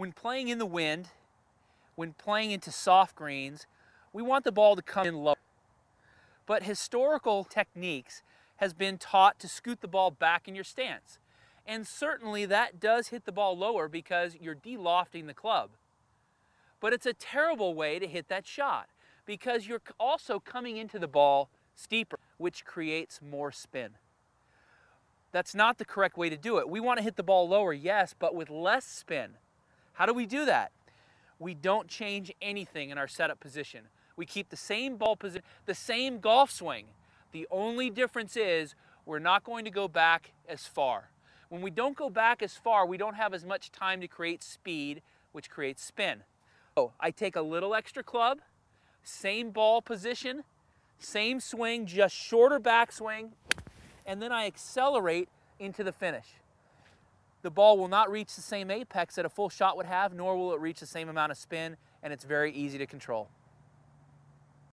When playing in the wind, when playing into soft greens, we want the ball to come in low. But historical techniques has been taught to scoot the ball back in your stance. And certainly that does hit the ball lower because you're de-lofting the club. But it's a terrible way to hit that shot because you're also coming into the ball steeper, which creates more spin. That's not the correct way to do it. We want to hit the ball lower, yes, but with less spin. How do we do that? We don't change anything in our setup position. We keep the same ball position, the same golf swing. The only difference is we're not going to go back as far. When we don't go back as far, we don't have as much time to create speed, which creates spin. So I take a little extra club, same ball position, same swing, just shorter backswing, and then I accelerate into the finish. The ball will not reach the same apex that a full shot would have, nor will it reach the same amount of spin, and it's very easy to control.